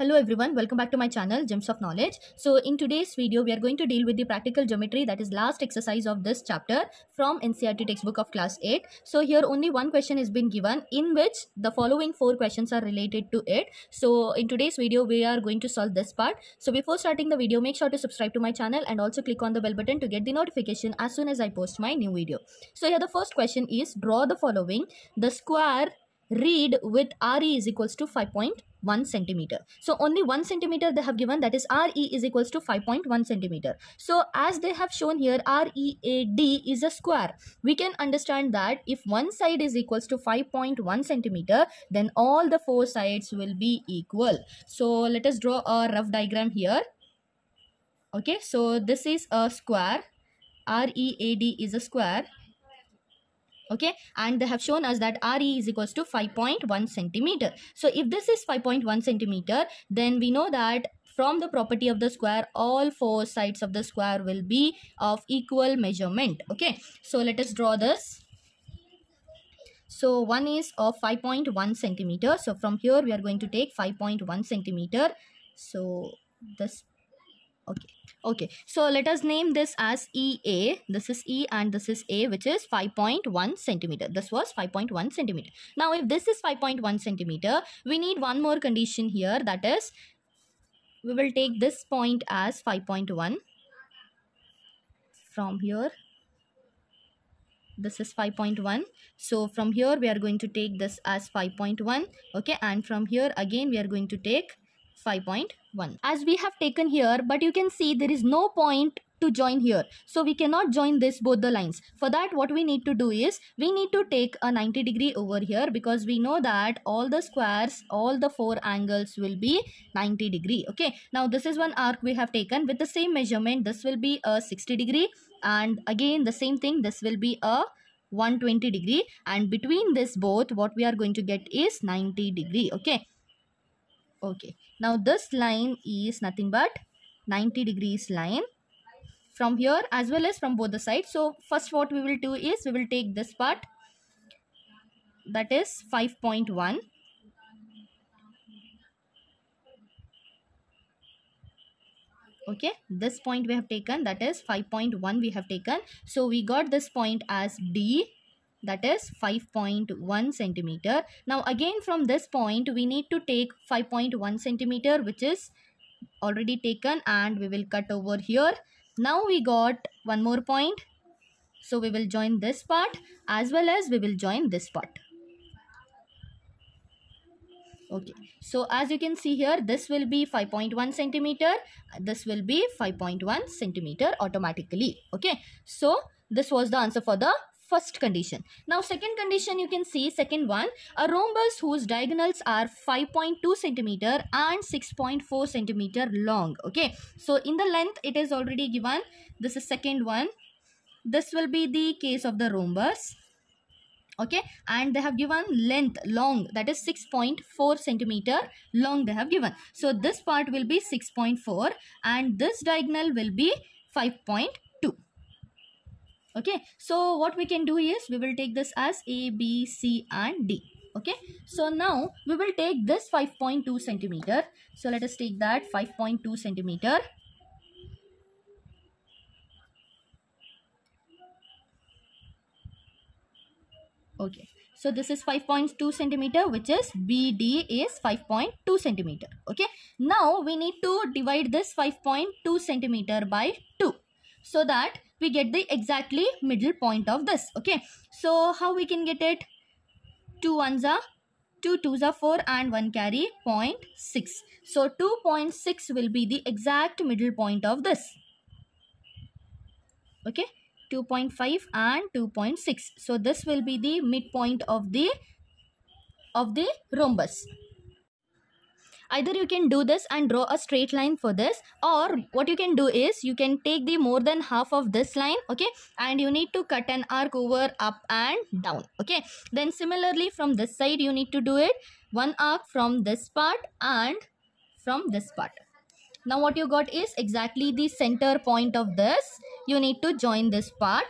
Hello everyone, welcome back to my channel Gems of Knowledge. So in today's video, we are going to deal with the practical geometry that is last exercise of this chapter from NCERT textbook of class 8. So here only one question has been given in which the following four questions are related to it. So in today's video, we are going to solve this part. So before starting the video, make sure to subscribe to my channel and also click on the bell button to get the notification as soon as I post my new video. So here the first question is draw the following. The square read with RE is equals to 5.1 centimeter. So only 1 centimeter they have given that is RE is equals to 5.1 centimeter. So as they have shown here READ is a square. We can understand that if one side is equals to 5.1 centimeter then all the four sides will be equal. So let us draw a rough diagram here. Okay so this is a square. READ is a square okay? And they have shown us that re is equals to 5.1 centimeter. So if this is 5.1 centimeter then we know that from the property of the square all four sides of the square will be of equal measurement. Okay? So let us draw this. So one is of 5.1 centimeter. So from here we are going to take 5.1 centimeter. So this okay. Okay. So let us name this as ea this is e and this is a which is 5.1 centimeter. This was 5.1 centimeter. Now if this is 5.1 centimeter we need one more condition here. That is we will take this point as 5.1 from here this is 5.1 so from here we are going to take this as 5.1 okay. And from here again we are going to take 5.1 as we have taken here but you can see there is no point to join here. So we cannot join this both the lines. For that what we need to do is we need to take a 90 degree over here because we know that all the squares all the four angles will be 90 degree okay? Now this is one arc we have taken. With the same measurement this will be a 60 degree and again the same thing this will be a 120 degree. And between this both what we are going to get is 90 degree okay okay. Now this line is nothing but 90 degrees line from here as well as from both the sides. So first what we will do is we will take this part. That is 5.1 okay. This point we have taken that is 5.1 we have taken. So we got this point as d that is 5.1 centimeter. Now again from this point we need to take 5.1 centimeter which is already taken and we will cut over here. Now we got one more point. So we will join this part as well as we will join this part. Okay, so as you can see here, this will be 5.1 centimeter. This will be 5.1 centimeter automatically. Okay, so this was the answer for the first condition. Now second condition you can see second one a rhombus whose diagonals are 5.2 centimeter and 6.4 centimeter long. Okay. So in the length it is already given. This is second one. This will be the case of the rhombus. Okay. And they have given length long that is 6.4 centimeter long they have given. So this part will be 6.4 and this diagonal will be 5.2 okay so what we can do is we will take this as a b c and d. Okay so now we will take this 5.2 centimeter. So let us take that 5.2 centimeter. Okay so this is 5.2 centimeter which is bd is 5.2 centimeter. Okay now we need to divide this 5.2 centimeter by 2 so that we get the exactly middle point of this okay? So how we can get it? Two ones are two twos are 4 and 1 carry 0.6 so 2.6 will be the exact middle point of this okay? 2.5 and 2.6 so this will be the midpoint of the of the rhombus either you can do this and draw a straight line for this or what you can do is you can take the more than half of this line okay and you need to cut an arc over up and down okay. Then similarly from this side you need to do it one arc from this part and from this part. Now what you got is exactly the center point of this. You need to join this part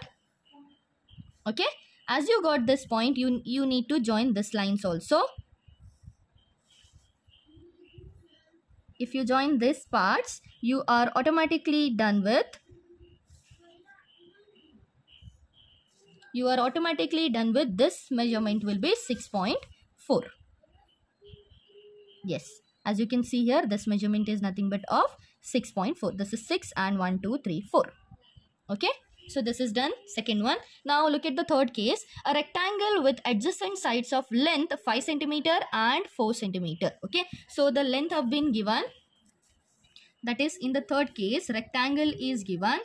okay. As you got this point you you need to join this lines also if you join these parts you are automatically done with. You are automatically done with this measurement will be 6.4 yes. As you can see here this measurement is nothing but of 6.4 this is 6 and 1 2 3 4 okay so this is done. Second one. Now look at the third case. A rectangle with adjacent sides of length 5 centimeter and 4 centimeter. Okay? So the length have been given. That is in the third case rectangle is given.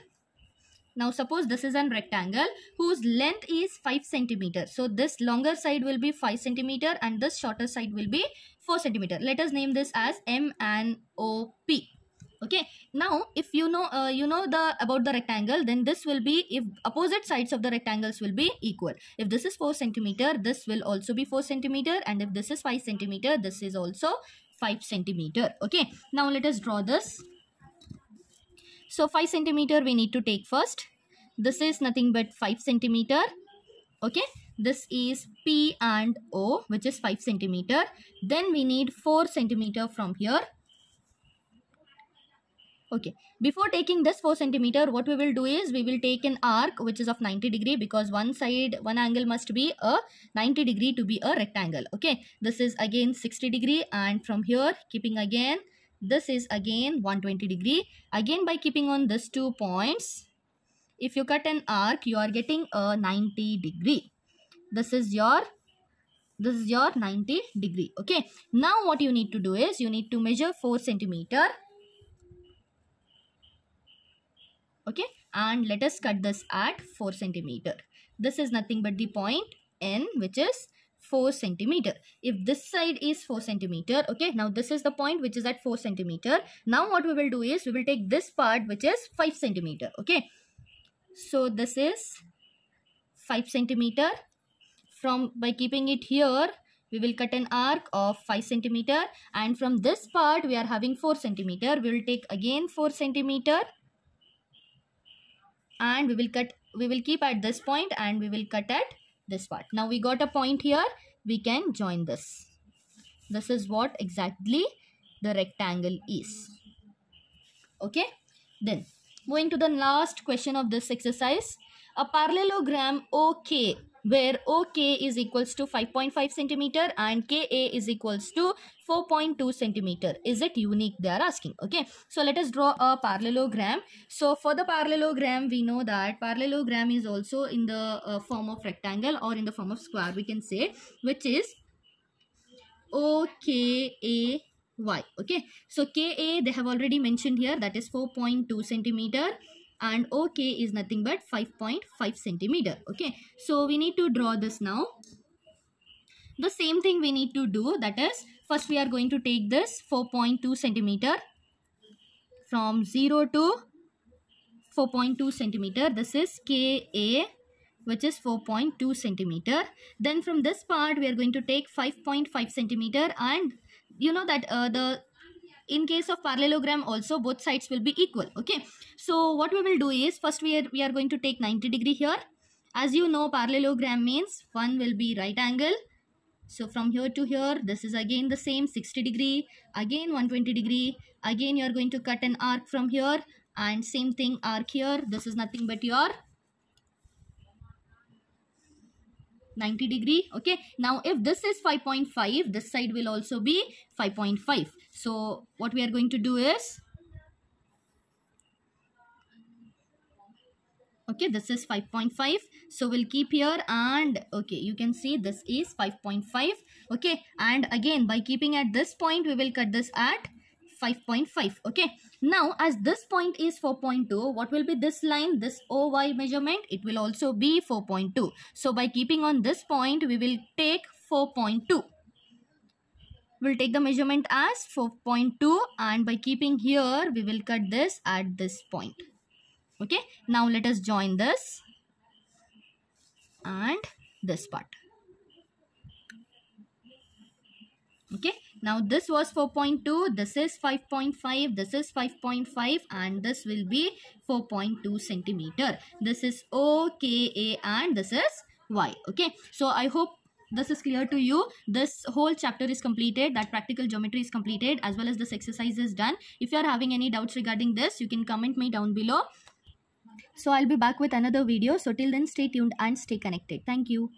Now suppose this is an rectangle whose length is 5 centimeter. So this longer side will be 5 centimeter and this shorter side will be 4 centimeter. Let us name this as M and O P. Okay. Now if you know uh, you know the about the rectangle then this will be if opposite sides of the rectangles will be equal. If this is 4 centimeter this will also be 4 centimeter and if this is 5 centimeter this is also 5 centimeter. Okay. Now let us draw this. So 5 centimeter we need to take first. This is nothing but 5 centimeter. Okay. This is P and O which is 5 centimeter. Then we need 4 centimeter from here. Okay. Before taking this 4 centimeter, what we will do is we will take an arc which is of 90 degree because one side, one angle must be a 90 degree to be a rectangle. Okay. This is again 60 degree and from here keeping again this is again 120 degree again by keeping on these two points if you cut an arc you are getting a 90 degree this is your this is your 90 degree okay now what you need to do is you need to measure 4 centimeter okay and let us cut this at 4 centimeter this is nothing but the point n which is 4 centimeter. If this side is 4 centimeter, okay, now this is the point which is at 4 centimeter. Now what we will do is we will take this part which is 5 centimeter, okay. So this is 5 centimeter. From by keeping it here, we will cut an arc of 5 centimeter and from this part we are having 4 centimeter. We will take again 4 centimeter and we will cut we will keep at this point and we will cut at this part. Now we got a point here. We can join this. This is what exactly the rectangle is. Okay. Then moving to the last question of this exercise. A parallelogram OK where OK is equals to 5.5 centimeter and KA is equals to 4.2 centimeter. Is it unique? They are asking. Okay. So let us draw a parallelogram. So for the parallelogram, we know that parallelogram is also in the uh, form of rectangle or in the form of square, we can say, which is OKA y okay so ka they have already mentioned here that is 4.2 centimeter and OK is nothing but 5.5 centimeter. Okay. So we need to draw this now. The same thing we need to do that is first we are going to take this 4.2 centimeter from 0 to 4.2 centimeter. This is KA which is 4.2 centimeter. Then from this part we are going to take 5.5 centimeter and you know that uh, the in case of parallelogram also both sides will be equal okay? So what we will do is first we are we are going to take 90 degree here. As you know parallelogram means one will be right angle. So from here to here this is again the same 60 degree again 120 degree. Again you are going to cut an arc from here and same thing arc here. This is nothing but your 90 degree okay? Now if this is 5.5 this side will also be 5.5 so what we are going to do is okay this is 5.5 so we'll keep here and okay you can see this is 5.5 okay and again by keeping at this point we will cut this at 5.5 okay now as this point is 4.2 what will be this line this oy measurement? It will also be 4.2 so by keeping on this point we will take 4.2 we'll take the measurement as 4.2 and by keeping here we will cut this at this point. Okay? Now let us join this and this part. Okay? Now this was 4.2 this is 5.5 this is 5.5 and this will be 4.2 centimeter. This is OKA and this is Y. Okay? So I hope this is clear to you. This whole chapter is completed. That practical geometry is completed as well as this exercise is done. If you are having any doubts regarding this you can comment me down below. So i'll be back with another video. So till then stay tuned and stay connected. Thank you